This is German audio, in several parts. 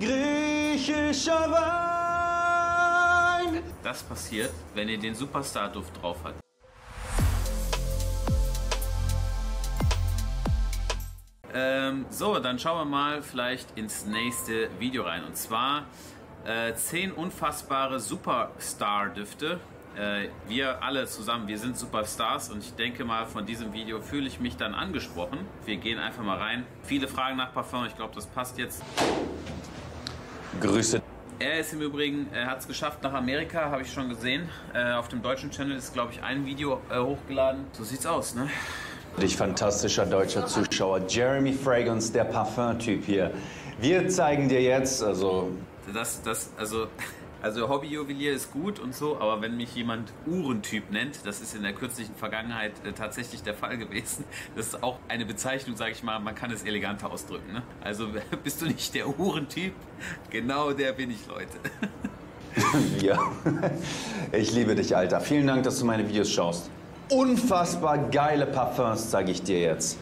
Griechischer Wein. Das passiert, wenn ihr den Superstar-Duft drauf habt. Ähm, so, dann schauen wir mal vielleicht ins nächste Video rein. Und zwar äh, 10 unfassbare Superstar-Düfte. Äh, wir alle zusammen, wir sind Superstars und ich denke mal, von diesem Video fühle ich mich dann angesprochen. Wir gehen einfach mal rein. Viele Fragen nach Parfum, ich glaube, das passt jetzt. Grüße. Er ist im Übrigen, er hat es geschafft nach Amerika, habe ich schon gesehen. Äh, auf dem deutschen Channel ist, glaube ich, ein Video äh, hochgeladen. So sieht's aus, ne? Dich fantastischer deutscher Zuschauer, Jeremy Fragrance, der Parfum-Typ hier. Wir zeigen dir jetzt, also Das, das, also, also Hobbyjuwelier ist gut und so, aber wenn mich jemand Uhrentyp nennt, das ist in der kürzlichen Vergangenheit äh, tatsächlich der Fall gewesen. Das ist auch eine Bezeichnung, sage ich mal, man kann es eleganter ausdrücken. Ne? Also bist du nicht der Uhrentyp? Genau der bin ich, Leute. wir. Ich liebe dich, Alter. Vielen Dank, dass du meine Videos schaust. Unfassbar geile Parfums zeige ich dir jetzt.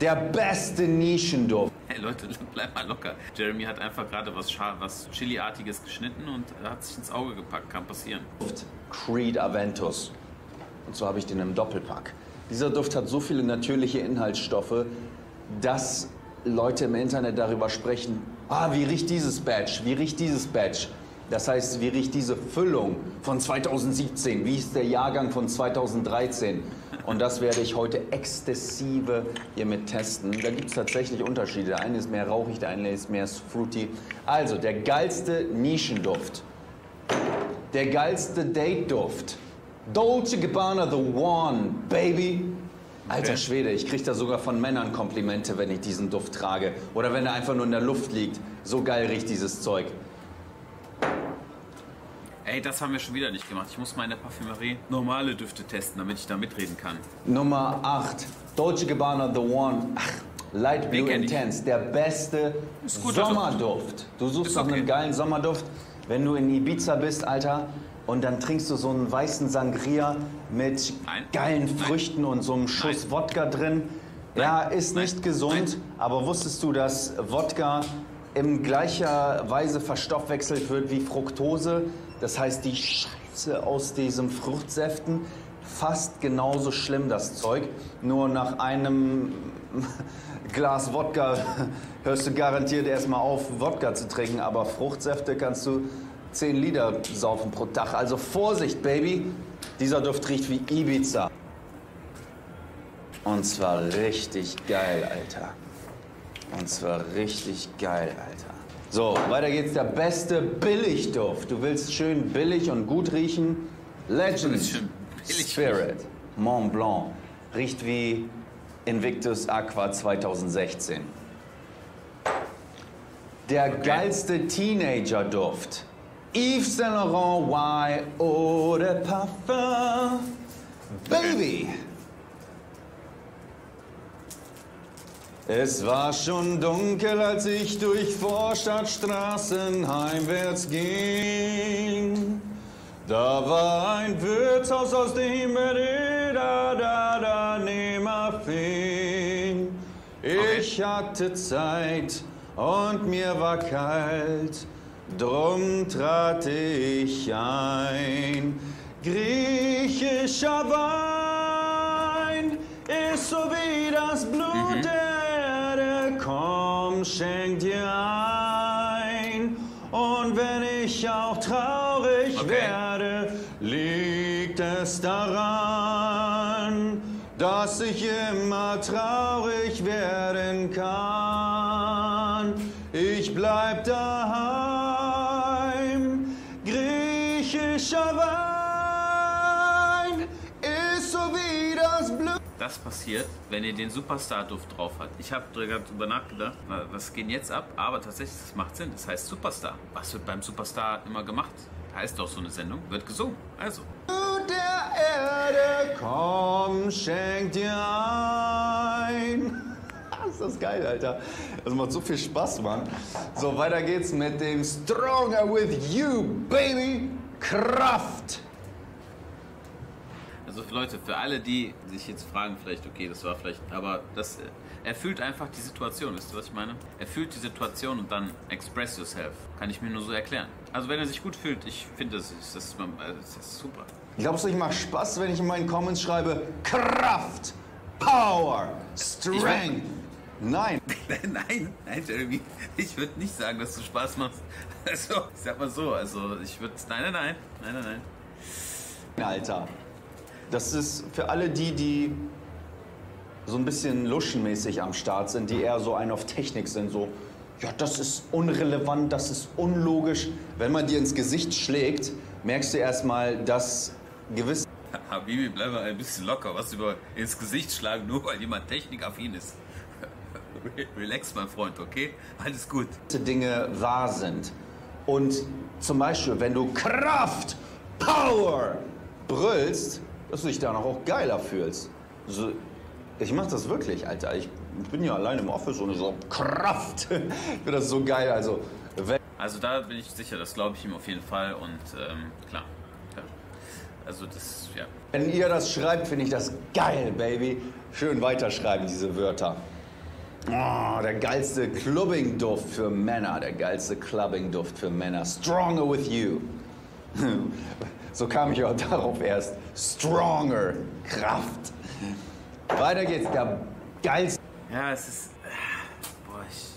Der beste Nischenduft. Hey Leute, bleib mal locker. Jeremy hat einfach gerade was, was Chili-artiges geschnitten und hat sich ins Auge gepackt. Kann passieren. Creed Aventus. Und so habe ich den im Doppelpack. Dieser Duft hat so viele natürliche Inhaltsstoffe, dass Leute im Internet darüber sprechen, ah, wie riecht dieses Badge, wie riecht dieses Badge. Das heißt, wie riecht diese Füllung von 2017, wie ist der Jahrgang von 2013. Und das werde ich heute exzessive hiermit testen. Da gibt es tatsächlich Unterschiede. Der eine ist mehr rauchig, der eine ist mehr fruity. Also, der geilste Nischenduft. Der geilste Date-Duft. Dolce Gabbana The One, Baby. Alter. Schwede, ich krieg da sogar von Männern Komplimente, wenn ich diesen Duft trage. Oder wenn er einfach nur in der Luft liegt. So geil riecht dieses Zeug. Ey, das haben wir schon wieder nicht gemacht. Ich muss mal in der Parfümerie normale Düfte testen, damit ich da mitreden kann. Nummer 8. Dolce Gabbana The One. Ach, Light Blue. Intense. Der beste Ist guter Sommerduft. Du suchst nach okay. einem geilen Sommerduft. Wenn du in Ibiza bist, Alter, und dann trinkst du so einen weißen Sangria mit Nein. geilen Nein. Früchten und so einem Schuss Nein. Wodka drin. Ja, ist Nein. nicht gesund, Nein. aber wusstest du, dass Wodka in gleicher Weise verstoffwechselt wird wie Fructose? Das heißt, die Scheiße aus diesen Fruchtsäften, fast genauso schlimm das Zeug. Nur nach einem Glas Wodka hörst du garantiert erstmal auf, Wodka zu trinken, aber Fruchtsäfte kannst du 10 Liter saufen pro Tag. Also Vorsicht, Baby, dieser Duft riecht wie Ibiza. Und zwar richtig geil, Alter. Und zwar richtig geil, Alter. So, weiter geht's. Der beste Billigduft. Du willst schön billig und gut riechen? Legend Spirit Mont Blanc. Riecht wie Invictus Aqua 2016. Der geilste Teenager-Duft. Yves Saint Laurent Y Eau de Parfum. Baby. Es war schon dunkel, als ich durch Vorstadtstraßen heimwärts ging. Da war ein Wirtshaus, aus dem da da da Nehmer fing. Ich hatte Zeit und mir war kalt, drum trat ich ein. Griechischer Wein ist so wie das Blut Erde. Komm, schenk dir ein. Und wenn ich auch traurig Okay. werde, liegt es daran, dass ich immer traurig werden kann. Das passiert, wenn ihr den Superstar-Duft drauf habt. Ich habe darüber nachgedacht, wa- was geht jetzt ab? Aber tatsächlich, das macht Sinn. Das heißt Superstar. Was wird beim Superstar immer gemacht? Heißt doch so eine Sendung, wird gesungen. Also, der Erde, komm, schenk dir ein. Ist das geil, Alter. Das macht so viel Spaß, Mann. So, weiter geht's mit dem Stronger with You, Baby. Kraft. Also für Leute, für alle, die sich jetzt fragen, vielleicht, okay, das war vielleicht, aber das, er fühlt einfach die Situation, wisst ihr, was ich meine? Er fühlt die Situation und dann express yourself. Kann ich mir nur so erklären. Also wenn er sich gut fühlt, ich finde, das, ist, das, ist, das ist super. Glaubst du, ich mache Spaß, wenn ich in meinen Comments schreibe Kraft, Power, Strength? Nein. nein, nein, Jeremy. Ich würde nicht sagen, dass du Spaß machst. Also, ich sag mal so, also ich würde. Nein, nein, nein. Nein, nein, nein. Alter. Das ist für alle die, die so ein bisschen luschenmäßig am Start sind, die eher so ein auf Technik sind, so, ja, das ist unrelevant, das ist unlogisch. Wenn man dir ins Gesicht schlägt, merkst du erstmal, dass gewisse. Habibi, bleib mal ein bisschen locker, was über ins Gesicht schlagen, nur weil jemand technikaffin ist. Relax, mein Freund, okay? Alles gut. Dinge wahr sind. Und zum Beispiel, wenn du Kraft, Power brüllst, dass du dich danach auch geiler fühlst. So, ich mach das wirklich, Alter. Ich bin ja allein im Office und so Kraft. ich finde das so geil. Also, also da bin ich sicher, das glaube ich ihm auf jeden Fall und ähm, klar. Also das, ja. Wenn ihr das schreibt, finde ich das geil, Baby. Schön weiterschreiben, diese Wörter. Oh, der geilste Clubbing-Duft für Männer, der geilste Clubbing-Duft für Männer. Stronger with you. so kam ich auch darauf erst. Stronger, Kraft. Weiter geht's, der geilste. Ja, es ist.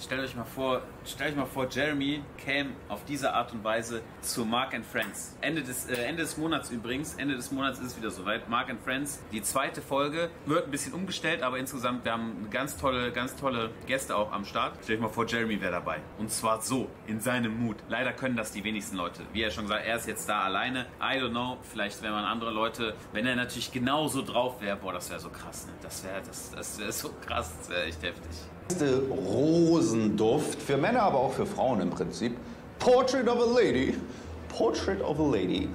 Stellt euch mal vor, stellt euch mal vor, Jeremy käme auf diese Art und Weise zu Mark and Friends. Ende des, äh, Ende des Monats übrigens, Ende des Monats ist es wieder soweit. Mark and Friends, die zweite Folge, wird ein bisschen umgestellt, aber insgesamt, wir haben ganz tolle, ganz tolle Gäste auch am Start. Stellt euch mal vor, Jeremy wäre dabei. Und zwar so, in seinem Mut. Leider können das die wenigsten Leute. Wie er schon gesagt, er ist jetzt da alleine. I don't know, vielleicht wenn man andere Leute, wenn er natürlich genauso drauf wäre, boah, das wäre so krass. Ne? Das wäre das, das wär so krass, das wäre echt heftig. Rosenduft für Männer, aber auch für Frauen im Prinzip. Portrait of a Lady. Portrait of a Lady.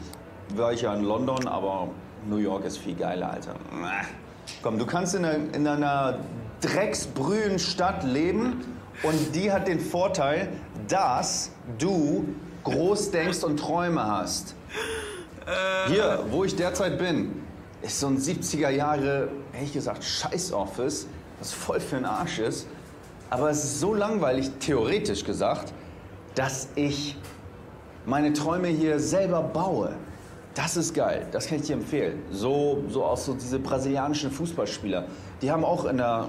War ich ja in London, aber New York ist viel geiler, Alter. Komm, du kannst in einer, in einer drecksbrühen Stadt leben und die hat den Vorteil, dass du groß denkst und Träume hast. Hier, wo ich derzeit bin, ist so ein 70er Jahre, ehrlich gesagt, Scheiß-Office, was voll für den Arsch ist. Aber es ist so langweilig, theoretisch gesagt, dass ich meine Träume hier selber baue. Das ist geil, das kann ich dir empfehlen. So, so auch so diese brasilianischen Fußballspieler. Die haben auch in der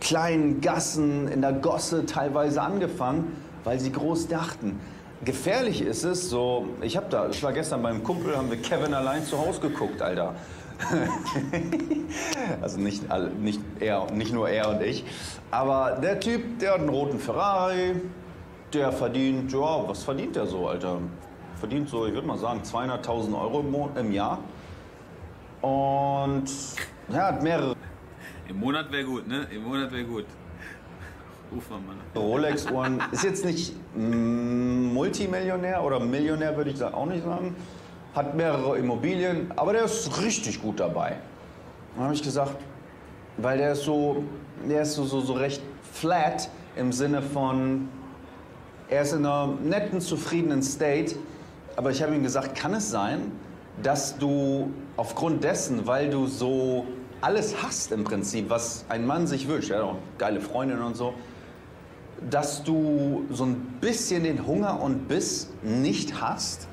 kleinen Gassen, in der Gosse teilweise angefangen, weil sie groß dachten. Gefährlich ist es, so, ich habe da, ich war gestern beim Kumpel, haben wir Kevin allein zu Hause geguckt, Alter. also nicht, nicht, er, nicht nur er und ich. Aber der Typ, der hat einen roten Ferrari, der verdient, ja, was verdient der so, Alter? Verdient so, ich würde mal sagen, 200.000 Euro im Jahr. Und ja, hat mehrere. Im Monat wäre gut, ne? Im Monat wäre gut. Rolex-Uhren ist jetzt nicht Multimillionär oder Millionär, würde ich auch nicht sagen hat mehrere Immobilien, aber der ist richtig gut dabei. Dann habe ich gesagt, weil der ist so, der ist so, so, so recht flat im Sinne von, er ist in einer netten, zufriedenen State. Aber ich habe ihm gesagt, kann es sein, dass du aufgrund dessen, weil du so alles hast im Prinzip, was ein Mann sich wünscht, ja, auch geile Freundin und so, dass du so ein bisschen den Hunger und Biss nicht hast?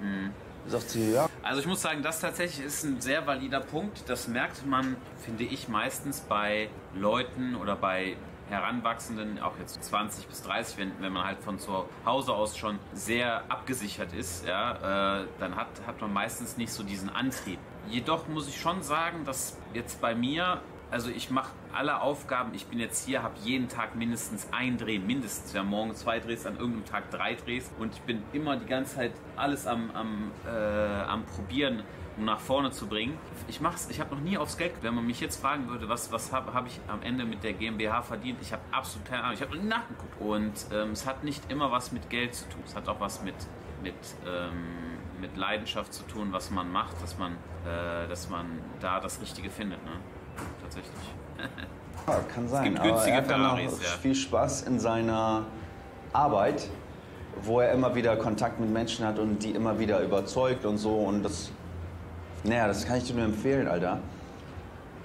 Mhm. Sagt sie, ja. Also ich muss sagen, das tatsächlich ist ein sehr valider Punkt. Das merkt man, finde ich, meistens bei Leuten oder bei Heranwachsenden, auch jetzt 20 bis 30, wenn, wenn man halt von zu Hause aus schon sehr abgesichert ist, ja, äh, dann hat, hat man meistens nicht so diesen Antrieb. Jedoch muss ich schon sagen, dass jetzt bei mir also ich mache alle Aufgaben, ich bin jetzt hier, habe jeden Tag mindestens ein Dreh, mindestens. Ja, morgen zwei Drehs, an irgendeinem Tag drei Drehs. Und ich bin immer die ganze Zeit alles am, am, äh, am Probieren, um nach vorne zu bringen. Ich mach's, ich habe noch nie aufs Geld, wenn man mich jetzt fragen würde, was, was habe hab ich am Ende mit der GmbH verdient, ich habe absolut keine Ahnung, ich habe noch nie nachgeguckt. Und ähm, es hat nicht immer was mit Geld zu tun, es hat auch was mit, mit ähm, mit Leidenschaft zu tun, was man macht, dass man, äh, dass man da das Richtige findet. Ne? Tatsächlich. Ja, kann sein. Es gibt günstige aber er hat ja. viel Spaß in seiner Arbeit, wo er immer wieder Kontakt mit Menschen hat und die immer wieder überzeugt und so. Und das Naja, das kann ich dir nur empfehlen, Alter.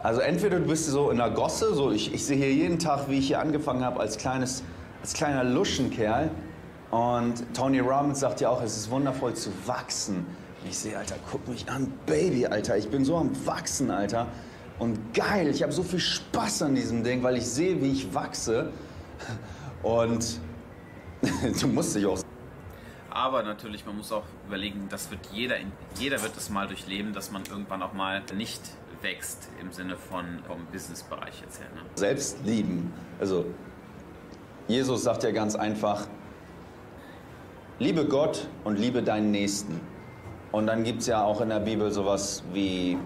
Also entweder du bist so in der Gosse, so ich, ich sehe hier jeden Tag, wie ich hier angefangen habe als kleines, als kleiner Luschenkerl. Und Tony Robbins sagt ja auch, es ist wundervoll zu wachsen. Und ich sehe, Alter, guck mich an, Baby, Alter, ich bin so am Wachsen, Alter. Und geil, ich habe so viel Spaß an diesem Ding, weil ich sehe, wie ich wachse. Und du musst dich auch aber natürlich, man muss auch überlegen, das wird jeder, jeder wird es mal durchleben, dass man irgendwann auch mal nicht wächst im Sinne von vom Businessbereich jetzt her. Ne? Selbst lieben. Also Jesus sagt ja ganz einfach, liebe Gott und liebe deinen Nächsten. Und dann gibt es ja auch in der Bibel sowas wie,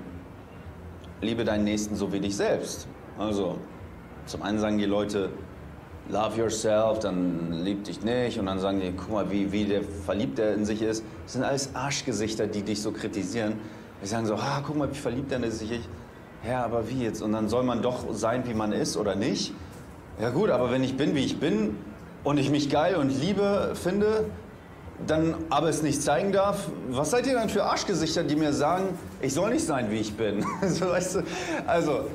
liebe deinen Nächsten so wie dich selbst. Also zum einen sagen die Leute, love yourself, dann lieb dich nicht und dann sagen die, guck mal, wie, wie der verliebt er in sich ist. Das sind alles Arschgesichter, die dich so kritisieren. Die sagen so, ah, guck mal, wie verliebt er in sich ist. Ja, aber wie jetzt? Und dann soll man doch sein, wie man ist oder nicht? Ja gut, aber wenn ich bin, wie ich bin und ich mich geil und Liebe finde, dann aber es nicht zeigen darf, was seid ihr dann für Arschgesichter, die mir sagen, ich soll nicht sein, wie ich bin? so, weißt du? Also,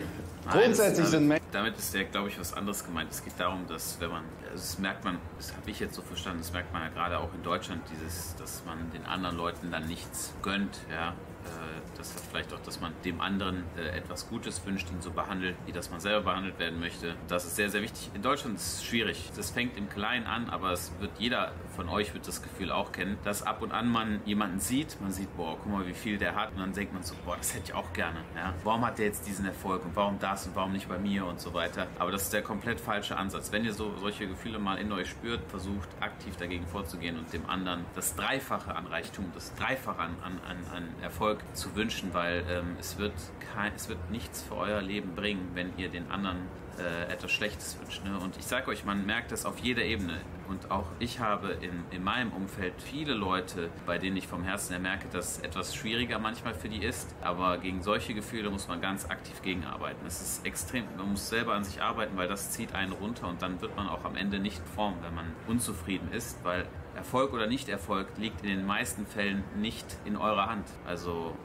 Grundsätzlich Nein, sind Menschen. Damit ist ja, glaube ich, was anderes gemeint. Es geht darum, dass wenn man, also das merkt man, das habe ich jetzt so verstanden, das merkt man ja gerade auch in Deutschland, dieses, dass man den anderen Leuten dann nichts gönnt, ja, äh, das hat vielleicht auch, dass man dem anderen äh, etwas Gutes wünscht, ihn so behandelt, wie das man selber behandelt werden möchte. Das ist sehr, sehr wichtig. In Deutschland ist es schwierig. Das fängt im Kleinen an, aber es wird jeder von euch wird das Gefühl auch kennen, dass ab und an man jemanden sieht, man sieht, boah, guck mal, wie viel der hat und dann denkt man so, boah, das hätte ich auch gerne. Ja? Warum hat der jetzt diesen Erfolg und warum das und warum nicht bei mir und so weiter. Aber das ist der komplett falsche Ansatz. Wenn ihr so solche Gefühle mal in euch spürt, versucht aktiv dagegen vorzugehen und dem anderen das Dreifache an Reichtum, das Dreifache an, an, an Erfolg zu wünschen, weil ähm, es, wird kein, es wird nichts für euer Leben bringen, wenn ihr den anderen äh, etwas Schlechtes wünscht. Ne? Und ich sage euch, man merkt das auf jeder Ebene. Und auch ich habe in, in meinem Umfeld viele Leute, bei denen ich vom Herzen her merke, dass es etwas schwieriger manchmal für die ist. Aber gegen solche Gefühle muss man ganz aktiv gegenarbeiten. Es ist extrem, man muss selber an sich arbeiten, weil das zieht einen runter und dann wird man auch am Ende nicht formen, wenn man unzufrieden ist, weil Erfolg oder Nicht-Erfolg liegt in den meisten Fällen nicht in eurer Hand. Also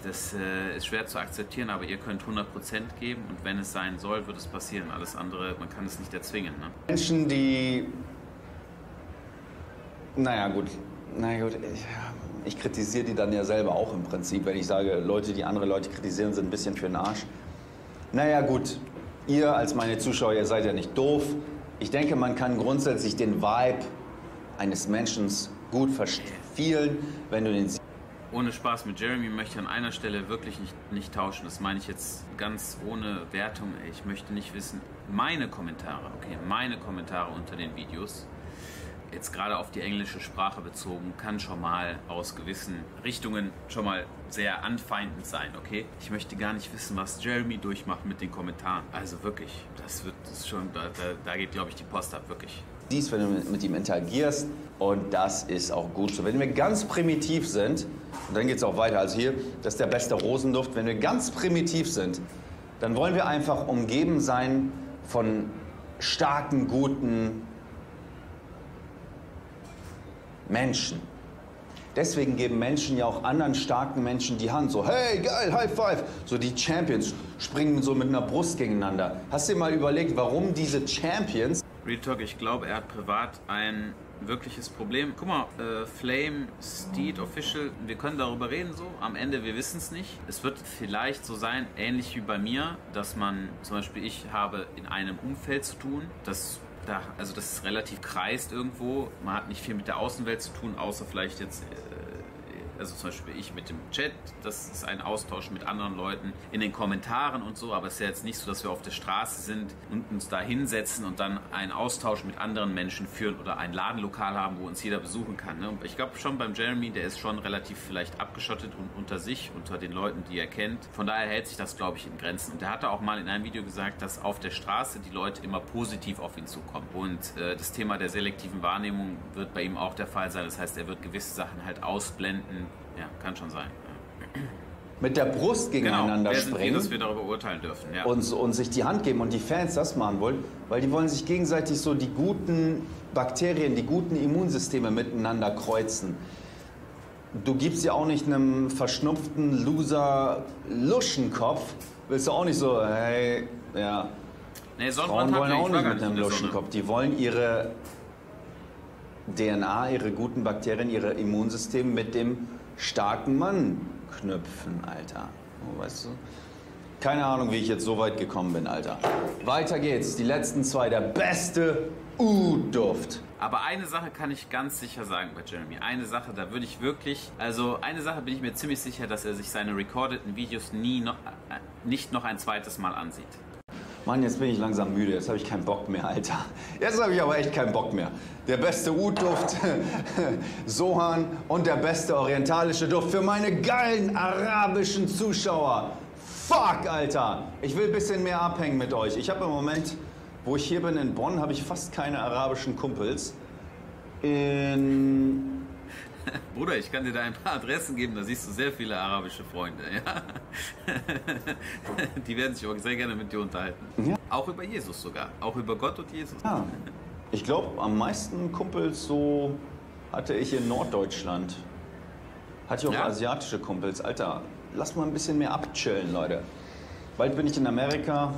das äh, ist schwer zu akzeptieren, aber ihr könnt 100% geben und wenn es sein soll, wird es passieren. Alles andere, man kann es nicht erzwingen. Ne? Menschen, die. Naja, gut. Naja, gut. Ich, ich kritisiere die dann ja selber auch im Prinzip, wenn ich sage, Leute, die andere Leute kritisieren, sind ein bisschen für den Arsch. Naja, gut. Ihr als meine Zuschauer, ihr seid ja nicht doof. Ich denke, man kann grundsätzlich den Vibe eines Menschen gut verstehen. Wenn du den ohne Spaß mit Jeremy möchte ich an einer Stelle wirklich nicht, nicht tauschen. Das meine ich jetzt ganz ohne Wertung. Ich möchte nicht wissen, meine Kommentare, okay, meine Kommentare unter den Videos, jetzt gerade auf die englische Sprache bezogen, kann schon mal aus gewissen Richtungen schon mal sehr anfeindend sein, okay? Ich möchte gar nicht wissen, was Jeremy durchmacht mit den Kommentaren. Also wirklich, das wird das schon, da, da, geht, glaube ich, die Post ab, wirklich siehst, wenn du mit ihm interagierst. Und das ist auch gut so. Wenn wir ganz primitiv sind, und dann geht es auch weiter als hier, das ist der beste Rosenduft. Wenn wir ganz primitiv sind, dann wollen wir einfach umgeben sein von starken, guten Menschen. Deswegen geben Menschen ja auch anderen starken Menschen die Hand. So, hey, geil, High Five. So die Champions springen so mit einer Brust gegeneinander. Hast du dir mal überlegt, warum diese Champions Real Talk, ich glaube, er hat privat ein wirkliches Problem. Guck mal, äh, Flame, Steed, Official, wir können darüber reden so. Am Ende, wir wissen es nicht. Es wird vielleicht so sein, ähnlich wie bei mir, dass man, zum Beispiel ich habe in einem Umfeld zu tun, das da, also das ist relativ kreist irgendwo. Man hat nicht viel mit der Außenwelt zu tun, außer vielleicht jetzt äh, also zum Beispiel ich mit dem Chat, das ist ein Austausch mit anderen Leuten in den Kommentaren und so, aber es ist ja jetzt nicht so, dass wir auf der Straße sind und uns da hinsetzen und dann einen Austausch mit anderen Menschen führen oder ein Ladenlokal haben, wo uns jeder besuchen kann. Ne? Ich glaube schon beim Jeremy, der ist schon relativ vielleicht abgeschottet und unter sich, unter den Leuten, die er kennt. Von daher hält sich das, glaube ich, in Grenzen. Und er hatte auch mal in einem Video gesagt, dass auf der Straße die Leute immer positiv auf ihn zukommen. Und äh, das Thema der selektiven Wahrnehmung wird bei ihm auch der Fall sein. Das heißt, er wird gewisse Sachen halt ausblenden, ja, kann schon sein. Mit der Brust gegeneinander genau. springen. dass wir darüber urteilen dürfen. Ja. Und, und sich die Hand geben und die Fans das machen wollen, weil die wollen sich gegenseitig so die guten Bakterien, die guten Immunsysteme miteinander kreuzen. du gibst ja auch nicht einem verschnupften Loser Luschenkopf, willst du auch nicht so, hey, ja. Nee, Frauen wollen auch nicht mit einem Luschenkopf. Die wollen ihre DNA, ihre guten Bakterien, ihr Immunsystem mit dem starken Mann knüpfen, Alter. Oh, weißt du? Keine Ahnung, wie ich jetzt so weit gekommen bin, Alter. Weiter geht's. Die letzten zwei. Der beste U-Duft. Aber eine Sache kann ich ganz sicher sagen bei Jeremy. Eine Sache, da würde ich wirklich, also eine Sache bin ich mir ziemlich sicher, dass er sich seine recordeten Videos nie noch, äh, nicht noch ein zweites Mal ansieht. Mann, jetzt bin ich langsam müde. Jetzt habe ich keinen Bock mehr, Alter. Jetzt habe ich aber echt keinen Bock mehr. Der beste Ud-Duft, Sohan und der beste orientalische Duft für meine geilen arabischen Zuschauer. Fuck, Alter. Ich will ein bisschen mehr abhängen mit euch. Ich habe im Moment, wo ich hier bin in Bonn, habe ich fast keine arabischen Kumpels. In Bruder, ich kann dir da ein paar Adressen geben, da siehst du sehr viele arabische Freunde. Ja? Die werden sich auch sehr gerne mit dir unterhalten. Ja. Auch über Jesus sogar. Auch über Gott und Jesus. Ja. Ich glaube, am meisten Kumpels so hatte ich in Norddeutschland. Hatte ich auch ja. asiatische Kumpels. Alter, lass mal ein bisschen mehr abchillen, Leute. Bald bin ich in Amerika.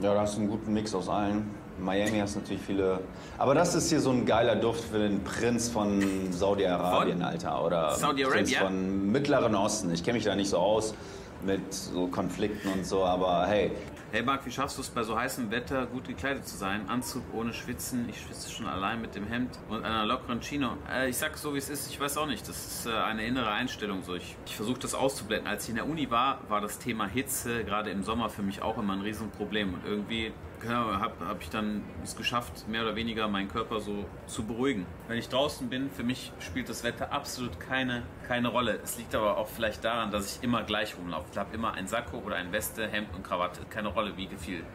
Ja, da hast du einen guten Mix aus allen. Miami hast natürlich viele. Aber das ist hier so ein geiler Duft für den Prinz von Saudi-Arabien, Alter. Oder Saudi Prinz von Mittleren Osten. Ich kenne mich da nicht so aus mit so Konflikten und so, aber hey, Hey Marc, wie schaffst du es bei so heißem Wetter gut gekleidet zu sein? Anzug ohne Schwitzen, ich schwitze schon allein mit dem Hemd und einer lockeren Chino. Äh, ich sag so wie es ist, ich weiß auch nicht. Das ist äh, eine innere Einstellung. So. Ich, ich versuche das auszublenden. Als ich in der Uni war, war das Thema Hitze gerade im Sommer für mich auch immer ein Riesenproblem. Und irgendwie ja, habe hab ich dann es geschafft, mehr oder weniger meinen Körper so zu beruhigen. Wenn ich draußen bin, für mich spielt das Wetter absolut keine, keine Rolle. Es liegt aber auch vielleicht daran, dass ich immer gleich rumlaufe. Ich habe immer ein Sakko oder ein Weste, Hemd und Krawatte. Keine Rolle, wie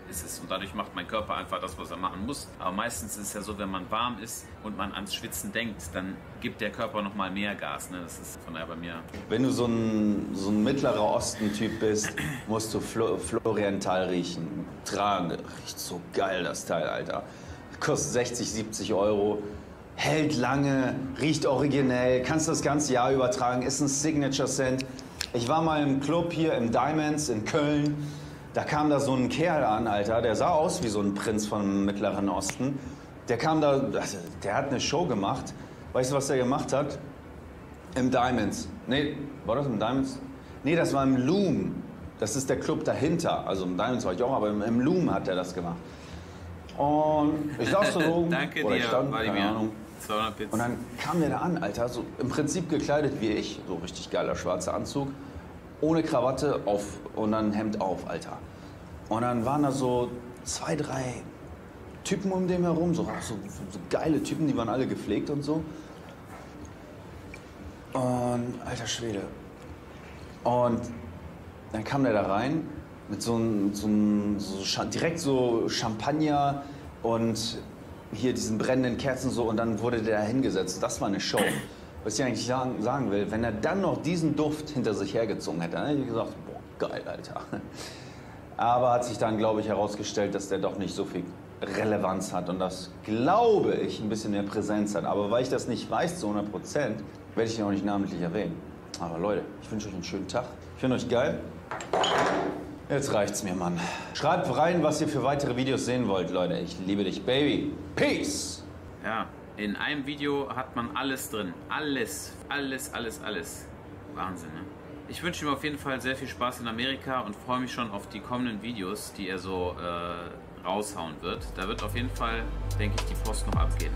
ist es. Und dadurch macht mein Körper einfach das, was er machen muss. Aber meistens ist es ja so, wenn man warm ist und man ans Schwitzen denkt, dann gibt der Körper noch mal mehr Gas. Ne? Das ist von daher bei mir. Wenn du so ein, so ein mittlerer Osten-Typ bist, musst du Flo Florienthal riechen. Tragen. Riecht so geil, das Teil, Alter. Kostet 60, 70 Euro. Hält lange, riecht originell, kannst das ganze Jahr übertragen, ist ein Signature Scent. Ich war mal im Club hier im Diamonds in Köln. Da kam da so ein Kerl an, Alter, der sah aus wie so ein Prinz vom Mittleren Osten. Der kam da, also, der hat eine Show gemacht. Weißt du, was der gemacht hat? Im Diamonds. Nee, war das im Diamonds? Nee, das war im Loom. Das ist der Club dahinter. Also im Diamonds war ich auch, aber im, im Loom hat er das gemacht. Und ich saß so oben. Danke oder dir, stand, keine Ahnung. 200 Bits. Und dann kam der da an, Alter, so im Prinzip gekleidet wie ich, so richtig geiler schwarzer Anzug, ohne Krawatte auf und dann Hemd auf, Alter. Und dann waren da so zwei, drei Typen um den herum, so, so, so geile Typen, die waren alle gepflegt und so. Und alter Schwede. Und dann kam der da rein mit so einem, so so direkt so Champagner und hier diesen brennenden Kerzen so und dann wurde der da hingesetzt. Das war eine Show. Was ich eigentlich sagen, sagen will, wenn er dann noch diesen Duft hinter sich hergezogen hätte, dann hätte ich gesagt, boah, geil, Alter. Aber hat sich dann, glaube ich, herausgestellt, dass der doch nicht so viel Relevanz hat und das, glaube ich, ein bisschen mehr Präsenz hat. Aber weil ich das nicht weiß zu 100 Prozent, werde ich ihn auch nicht namentlich erwähnen. Aber Leute, ich wünsche euch einen schönen Tag. Ich finde euch geil. Jetzt reicht's mir, Mann. Schreibt rein, was ihr für weitere Videos sehen wollt, Leute. Ich liebe dich, Baby. Peace! Ja, in einem Video hat man alles drin. Alles, alles, alles, alles. Wahnsinn, ne? Ich wünsche ihm auf jeden Fall sehr viel Spaß in Amerika und freue mich schon auf die kommenden Videos, die er so äh, raushauen wird. Da wird auf jeden Fall, denke ich, die Post noch abgehen.